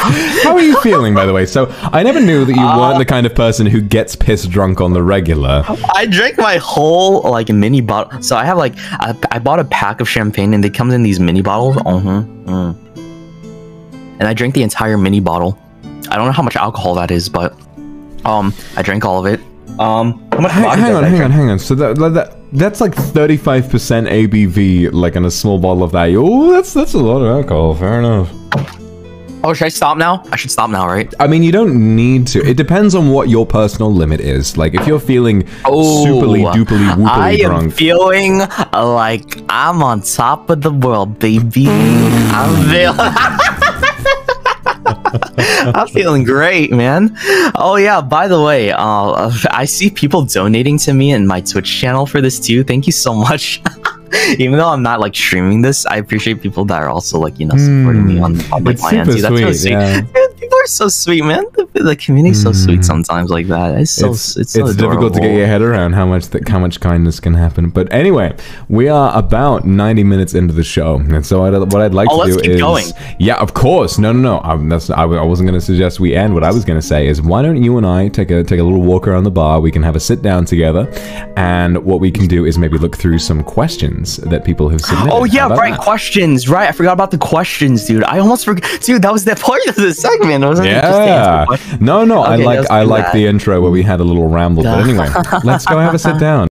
How are you feeling, by the way? So I never knew that you Uh, weren't the kind of person who gets pissed drunk on the regular. I drank my whole like mini bottle. So I have like I, I bought a pack of champagne and it comes in these mini bottles. Uh-huh. mm. And I drank the entire mini bottle. I don't know how much alcohol that is, but um, I drank all of it. Um, Hang, hang on, hang on, hang on. So that, that, that that's like thirty five percent ABV, like in a small bottle of that. Oh, that's that's a lot of alcohol. Fair enough. Oh, should I stop now? I should stop now, right? I mean, you don't need to. It depends on what your personal limit is. Like, if you're feeling superly, duperly, Oh, I am drunk. feeling like I'm on top of the world, baby. I'm feeling. I'm feeling great, man. Oh yeah, by the way, uh, I see people donating to me and my Twitch channel for this too. Thank you so much. Even though I'm not like streaming this, I appreciate people that are also like you know supporting me hmm. on, the like It's my end super too. That's so sweet, sweet. yeah. Dude, people are so sweet, man. The, the community's so sweet mm. sometimes like that. It's so it's it's, so it's difficult to get your head around how much that how much kindness can happen. But anyway, we are about ninety minutes into the show, and so I'd, what I'd like Oh, to let's do keep is going. yeah, of course. No, no, no. I'm, that's I, I wasn't going to suggest we end. What I was going to say is, why don't you and I take a take a little walk around the bar? We can have a sit down together, and what we can do is maybe look through some questions that people have oh, submitted. Oh yeah, right. that? Questions, right? I forgot about the questions, dude. I almost forgot, dude. That was the point of the segment. Wasn't it? Just Yeah. No, no. I like I like that. the intro where we had a little ramble. But anyway, let's go have a sit down.